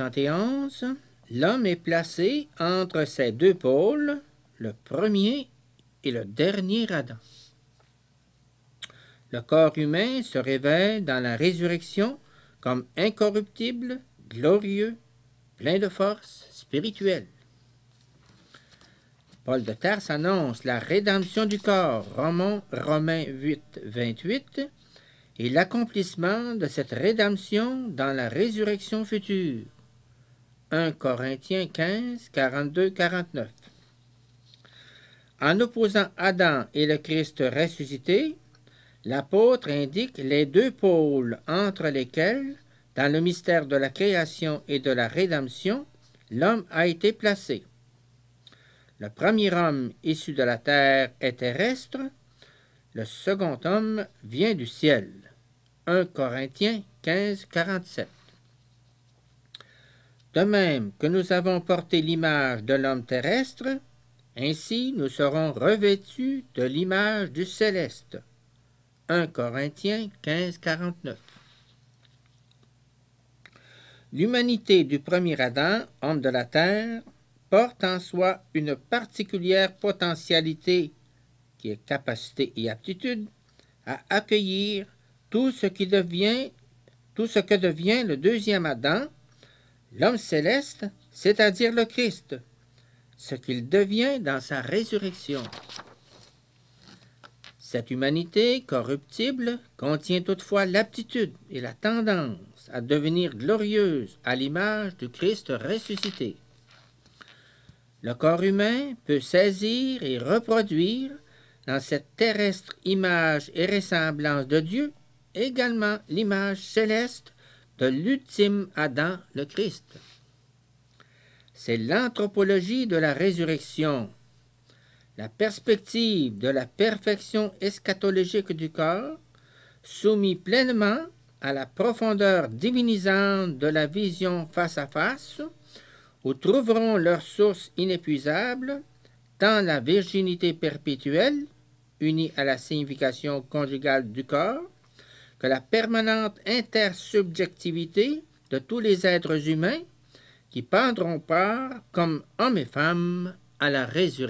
71. L'homme est placé entre ces deux pôles, le premier et le dernier Adam. Le corps humain se révèle dans la résurrection comme incorruptible, glorieux, plein de force spirituelle. Paul de Tarse annonce la rédemption du corps, Romains, Romains 8, 28, et l'accomplissement de cette rédemption dans la résurrection future. 1 Corinthiens 15, 42, 49. En opposant Adam et le Christ ressuscité, l'apôtre indique les deux pôles entre lesquels, dans le mystère de la création et de la rédemption, l'homme a été placé. Le premier homme issu de la terre est terrestre, le second homme vient du ciel. 1 Corinthiens 15, 47. De même que nous avons porté l'image de l'homme terrestre, ainsi nous serons revêtus de l'image du céleste. 1 Corinthiens 15, 49. L'humanité du premier Adam, homme de la terre, porte en soi une particulière potentialité, qui est capacité et aptitude, à accueillir tout ce qui devient, tout ce que devient le deuxième Adam, l'homme céleste, c'est-à-dire le Christ, ce qu'il devient dans sa résurrection. Cette humanité corruptible contient toutefois l'aptitude et la tendance à devenir glorieuse à l'image du Christ ressuscité. Le corps humain peut saisir et reproduire dans cette terrestre image et ressemblance de Dieu également l'image céleste de l'ultime Adam, le Christ. C'est l'anthropologie de la résurrection, la perspective de la perfection eschatologique du corps, soumis pleinement à la profondeur divinisante de la vision face à face, où trouveront leur source inépuisable tant la virginité perpétuelle, unie à la signification conjugale du corps, que la permanente intersubjectivité de tous les êtres humains qui prendront part, comme hommes et femmes, à la résurrection.